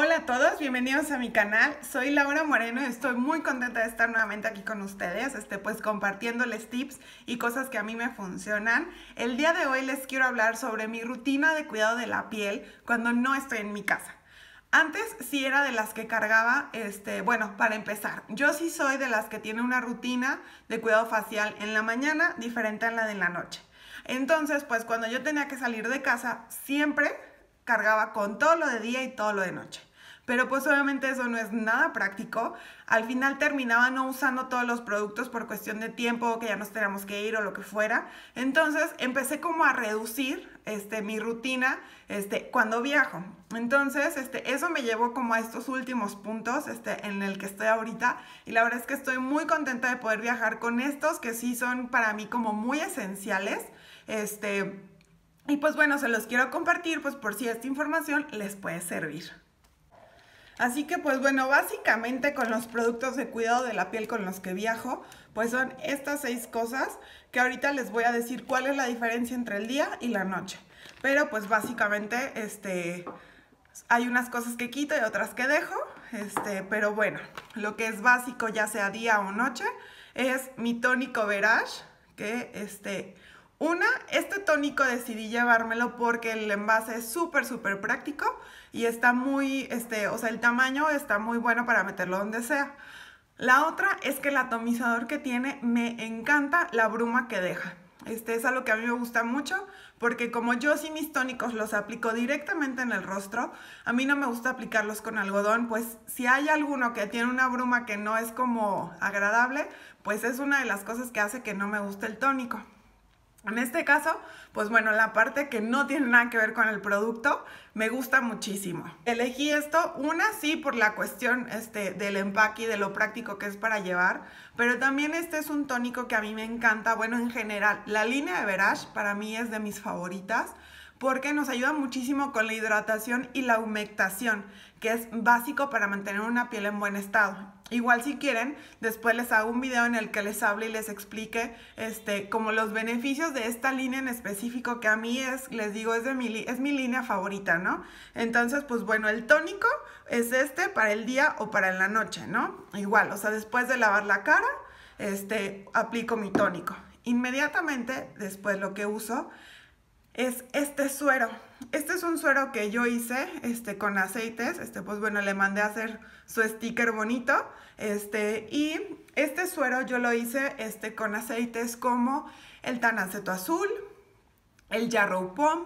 Hola a todos, bienvenidos a mi canal. Soy Laura Moreno y estoy muy contenta de estar nuevamente aquí con ustedes, este, pues compartiéndoles tips y cosas que a mí me funcionan. El día de hoy les quiero hablar sobre mi rutina de cuidado de la piel cuando no estoy en mi casa. Antes sí era de las que cargaba, este, bueno, para empezar, yo sí soy de las que tiene una rutina de cuidado facial en la mañana diferente a la de la noche. Entonces, pues cuando yo tenía que salir de casa, siempre cargaba con todo lo de día y todo lo de noche. Pero pues obviamente eso no es nada práctico. Al final terminaba no usando todos los productos por cuestión de tiempo, que ya nos teníamos que ir o lo que fuera. Entonces empecé como a reducir este, mi rutina este, cuando viajo. Entonces este, eso me llevó como a estos últimos puntos este, en el que estoy ahorita. Y la verdad es que estoy muy contenta de poder viajar con estos que sí son para mí como muy esenciales. Este, y pues bueno, se los quiero compartir pues por si esta información les puede servir. Así que pues bueno, básicamente con los productos de cuidado de la piel con los que viajo, pues son estas seis cosas que ahorita les voy a decir cuál es la diferencia entre el día y la noche. Pero pues básicamente este, hay unas cosas que quito y otras que dejo, este, pero bueno, lo que es básico ya sea día o noche es mi tónico Verage, que este, una, este tónico decidí llevármelo porque el envase es súper, súper práctico y está muy, este, o sea, el tamaño está muy bueno para meterlo donde sea. La otra es que el atomizador que tiene me encanta la bruma que deja. Este es algo que a mí me gusta mucho porque como yo sí mis tónicos los aplico directamente en el rostro, a mí no me gusta aplicarlos con algodón, pues si hay alguno que tiene una bruma que no es como agradable, pues es una de las cosas que hace que no me guste el tónico. En este caso, pues bueno, la parte que no tiene nada que ver con el producto me gusta muchísimo. Elegí esto, una sí por la cuestión este, del empaque y de lo práctico que es para llevar, pero también este es un tónico que a mí me encanta. Bueno, en general, la línea de Verage para mí es de mis favoritas porque nos ayuda muchísimo con la hidratación y la humectación, que es básico para mantener una piel en buen estado. Igual si quieren, después les hago un video en el que les hable y les explique este, como los beneficios de esta línea en específico que a mí es, les digo, es, de mi, es mi línea favorita, ¿no? Entonces, pues bueno, el tónico es este para el día o para la noche, ¿no? Igual, o sea, después de lavar la cara, este, aplico mi tónico. Inmediatamente después lo que uso es este suero. Este es un suero que yo hice este, con aceites. Este, pues bueno, le mandé a hacer su sticker bonito. Este, y este suero yo lo hice este, con aceites como el tanaceto azul, el yarrow pom,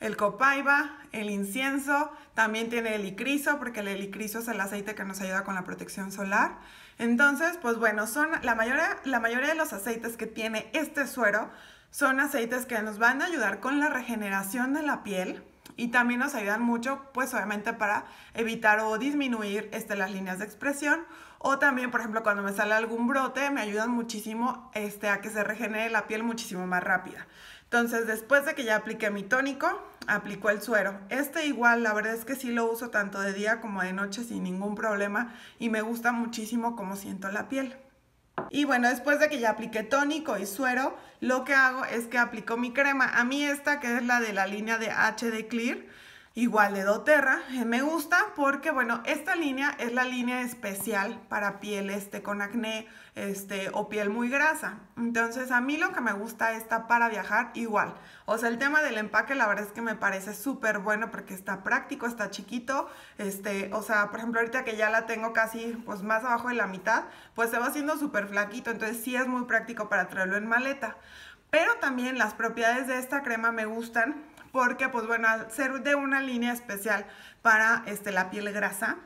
el copaiba, el incienso, también tiene el icriso, porque el helicriso es el aceite que nos ayuda con la protección solar. Entonces, pues bueno, son la mayoría, la mayoría de los aceites que tiene este suero son aceites que nos van a ayudar con la regeneración de la piel y también nos ayudan mucho, pues obviamente para evitar o disminuir este, las líneas de expresión o también, por ejemplo, cuando me sale algún brote, me ayudan muchísimo este, a que se regenere la piel muchísimo más rápida. Entonces, después de que ya apliqué mi tónico, aplico el suero. Este igual, la verdad es que sí lo uso tanto de día como de noche sin ningún problema y me gusta muchísimo cómo siento la piel. Y bueno, después de que ya apliqué tónico y suero, lo que hago es que aplico mi crema. A mí esta, que es la de la línea de HD Clear, igual de doTERRA, eh, me gusta porque, bueno, esta línea es la línea especial para piel este, con acné este, o piel muy grasa. Entonces, a mí lo que me gusta está para viajar igual. O sea, el tema del empaque, la verdad es que me parece súper bueno porque está práctico, está chiquito. Este, o sea, por ejemplo, ahorita que ya la tengo casi pues más abajo de la mitad, pues se va haciendo súper flaquito. Entonces, sí es muy práctico para traerlo en maleta. Pero también las propiedades de esta crema me gustan porque, pues bueno, al ser de una línea especial para este, la piel grasa,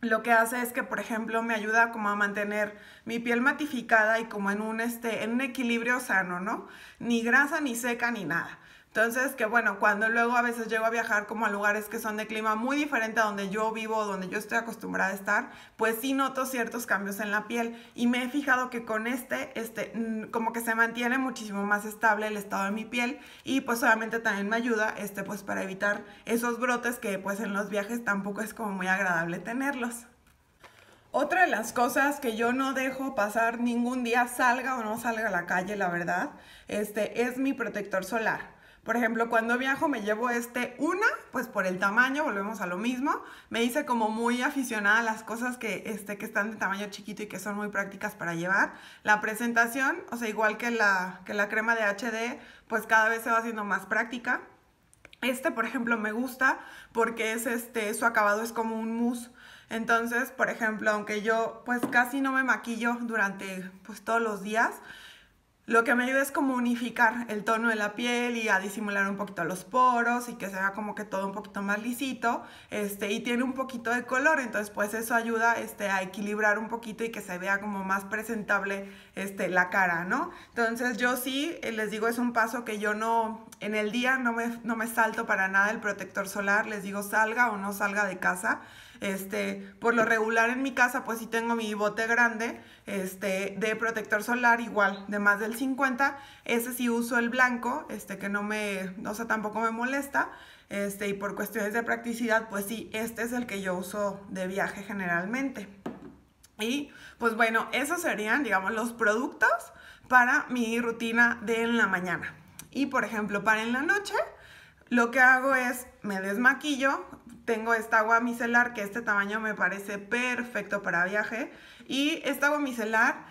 lo que hace es que, por ejemplo, me ayuda como a mantener mi piel matificada y como en un, este, en un equilibrio sano, ¿no? Ni grasa, ni seca, ni nada. Entonces, que bueno, cuando luego a veces llego a viajar como a lugares que son de clima muy diferente a donde yo vivo donde yo estoy acostumbrada a estar, pues sí noto ciertos cambios en la piel y me he fijado que con este, este, mm, como que se mantiene muchísimo más estable el estado de mi piel y pues obviamente también me ayuda, este, pues para evitar esos brotes que pues en los viajes tampoco es como muy agradable tenerlos. Otra de las cosas que yo no dejo pasar ningún día, salga o no salga a la calle, la verdad, este, es mi protector solar. Por ejemplo, cuando viajo me llevo este una, pues por el tamaño, volvemos a lo mismo. Me hice como muy aficionada a las cosas que, este, que están de tamaño chiquito y que son muy prácticas para llevar. La presentación, o sea, igual que la, que la crema de HD, pues cada vez se va haciendo más práctica. Este, por ejemplo, me gusta porque es este, su acabado es como un mousse. Entonces, por ejemplo, aunque yo pues casi no me maquillo durante pues todos los días, lo que me ayuda es como unificar el tono de la piel y a disimular un poquito los poros y que se vea como que todo un poquito más lisito, este, y tiene un poquito de color, entonces pues eso ayuda este, a equilibrar un poquito y que se vea como más presentable este, la cara, ¿no? Entonces yo sí, eh, les digo, es un paso que yo no, en el día no me, no me salto para nada el protector solar, les digo salga o no salga de casa, este, por lo regular en mi casa, pues sí tengo mi bote grande este, de protector solar, igual, de más del 50. Ese sí uso el blanco, este, que no me, o sea, tampoco me molesta. Este, y por cuestiones de practicidad, pues sí, este es el que yo uso de viaje generalmente. Y pues bueno, esos serían, digamos, los productos para mi rutina de en la mañana. Y por ejemplo, para en la noche, lo que hago es me desmaquillo, tengo esta agua micelar que este tamaño me parece perfecto para viaje. Y esta agua micelar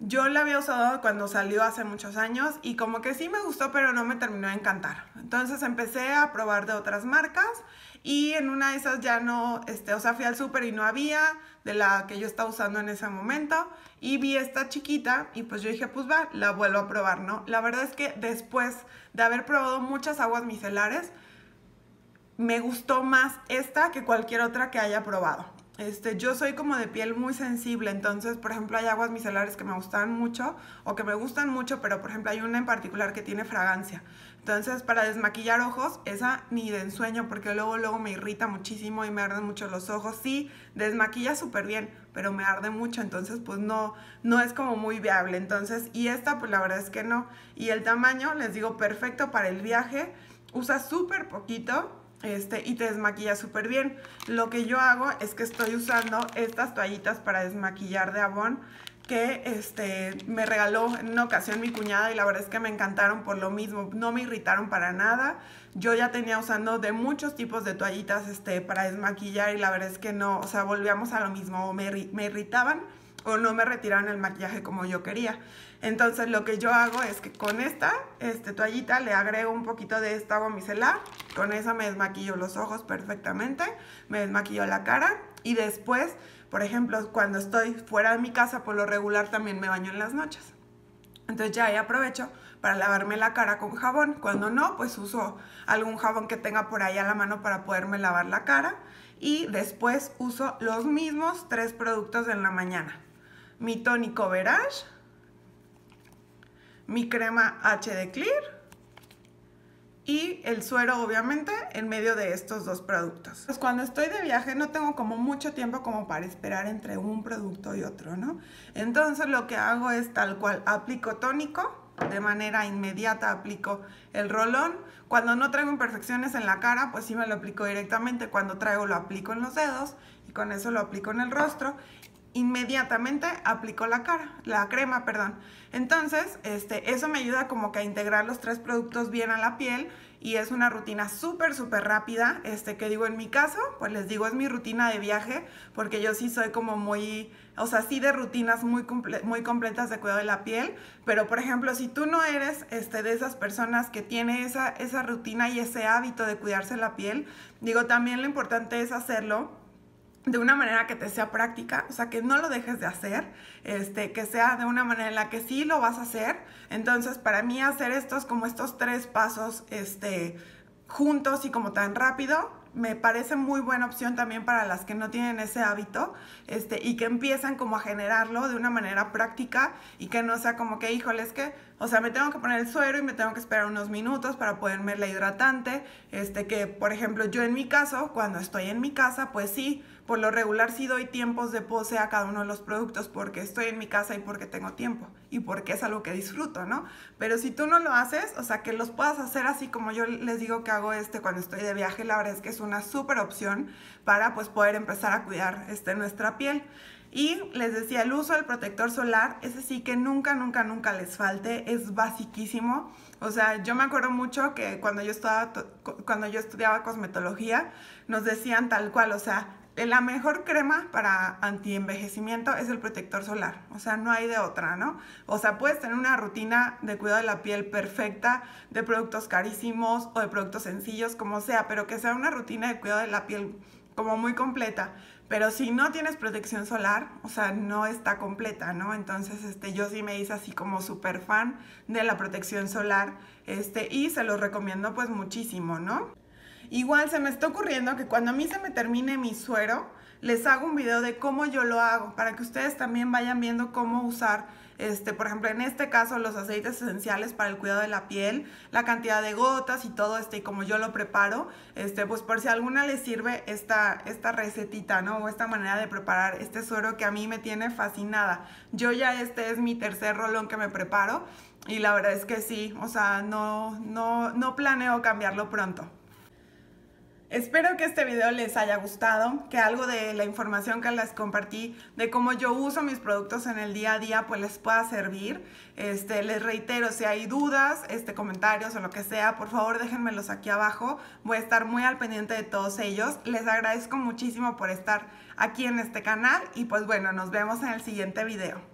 yo la había usado cuando salió hace muchos años y como que sí me gustó, pero no me terminó de encantar. Entonces empecé a probar de otras marcas y en una de esas ya no, este, o sea, fui al súper y no había de la que yo estaba usando en ese momento y vi esta chiquita y pues yo dije, pues va, la vuelvo a probar, ¿no? La verdad es que después de haber probado muchas aguas micelares, me gustó más esta que cualquier otra que haya probado. Este, yo soy como de piel muy sensible, entonces, por ejemplo, hay aguas micelares que me gustan mucho o que me gustan mucho, pero por ejemplo hay una en particular que tiene fragancia. Entonces, para desmaquillar ojos, esa ni de ensueño, porque luego, luego me irrita muchísimo y me arden mucho los ojos. Sí, desmaquilla súper bien, pero me arde mucho, entonces pues no, no es como muy viable. Entonces, y esta pues la verdad es que no. Y el tamaño, les digo, perfecto para el viaje, usa súper poquito este, y te desmaquilla súper bien. Lo que yo hago es que estoy usando estas toallitas para desmaquillar de Avon que este, me regaló en una ocasión mi cuñada y la verdad es que me encantaron por lo mismo, no me irritaron para nada. Yo ya tenía usando de muchos tipos de toallitas este, para desmaquillar y la verdad es que no, o sea, volvíamos a lo mismo, me, me irritaban o no me retiraron el maquillaje como yo quería. Entonces lo que yo hago es que con esta este, toallita le agrego un poquito de esta agua micelar, con esa me desmaquillo los ojos perfectamente, me desmaquillo la cara y después, por ejemplo, cuando estoy fuera de mi casa, por lo regular también me baño en las noches. Entonces ya ahí aprovecho para lavarme la cara con jabón. Cuando no, pues uso algún jabón que tenga por ahí a la mano para poderme lavar la cara. Y después uso los mismos tres productos en la mañana mi tónico Verage, mi crema HD Clear y el suero obviamente en medio de estos dos productos. Pues cuando estoy de viaje no tengo como mucho tiempo como para esperar entre un producto y otro, ¿no? Entonces lo que hago es tal cual, aplico tónico, de manera inmediata aplico el rolón. Cuando no traigo imperfecciones en la cara, pues sí me lo aplico directamente. Cuando traigo lo aplico en los dedos y con eso lo aplico en el rostro inmediatamente aplico la cara, la crema, perdón. Entonces, este, eso me ayuda como que a integrar los tres productos bien a la piel y es una rutina súper, súper rápida, este, que digo en mi caso, pues les digo, es mi rutina de viaje, porque yo sí soy como muy, o sea, sí de rutinas muy, muy completas de cuidado de la piel, pero por ejemplo, si tú no eres este, de esas personas que tiene esa, esa rutina y ese hábito de cuidarse la piel, digo, también lo importante es hacerlo de una manera que te sea práctica, o sea, que no lo dejes de hacer, este, que sea de una manera en la que sí lo vas a hacer. Entonces, para mí hacer estos como estos tres pasos este, juntos y como tan rápido, me parece muy buena opción también para las que no tienen ese hábito este, y que empiezan como a generarlo de una manera práctica y que no sea como que, híjole, es que, o sea, me tengo que poner el suero y me tengo que esperar unos minutos para ponerme la hidratante, este, que por ejemplo yo en mi caso, cuando estoy en mi casa, pues sí, por lo regular sí doy tiempos de pose a cada uno de los productos porque estoy en mi casa y porque tengo tiempo y porque es algo que disfruto, ¿no? Pero si tú no lo haces, o sea, que los puedas hacer así como yo les digo que hago este cuando estoy de viaje, la verdad es que es una súper opción para pues poder empezar a cuidar este, nuestra piel. Y les decía, el uso del protector solar, ese sí que nunca, nunca, nunca les falte, es basiquísimo. O sea, yo me acuerdo mucho que cuando yo, estaba, cuando yo estudiaba cosmetología, nos decían tal cual, o sea, la mejor crema para antienvejecimiento es el protector solar, o sea, no hay de otra, ¿no? O sea, puedes tener una rutina de cuidado de la piel perfecta, de productos carísimos o de productos sencillos, como sea, pero que sea una rutina de cuidado de la piel como muy completa. Pero si no tienes protección solar, o sea, no está completa, ¿no? Entonces, este, yo sí me hice así como súper fan de la protección solar, este, y se los recomiendo pues muchísimo, ¿no? Igual se me está ocurriendo que cuando a mí se me termine mi suero, les hago un video de cómo yo lo hago, para que ustedes también vayan viendo cómo usar este, por ejemplo, en este caso los aceites esenciales para el cuidado de la piel, la cantidad de gotas y todo este, y como yo lo preparo, este, pues por si alguna les sirve esta, esta recetita, ¿no? O esta manera de preparar este suero que a mí me tiene fascinada. Yo ya este es mi tercer rolón que me preparo y la verdad es que sí, o sea, no, no, no planeo cambiarlo pronto. Espero que este video les haya gustado, que algo de la información que les compartí de cómo yo uso mis productos en el día a día pues les pueda servir. Este, les reitero, si hay dudas, este, comentarios o lo que sea, por favor déjenmelos aquí abajo. Voy a estar muy al pendiente de todos ellos. Les agradezco muchísimo por estar aquí en este canal y pues bueno, nos vemos en el siguiente video.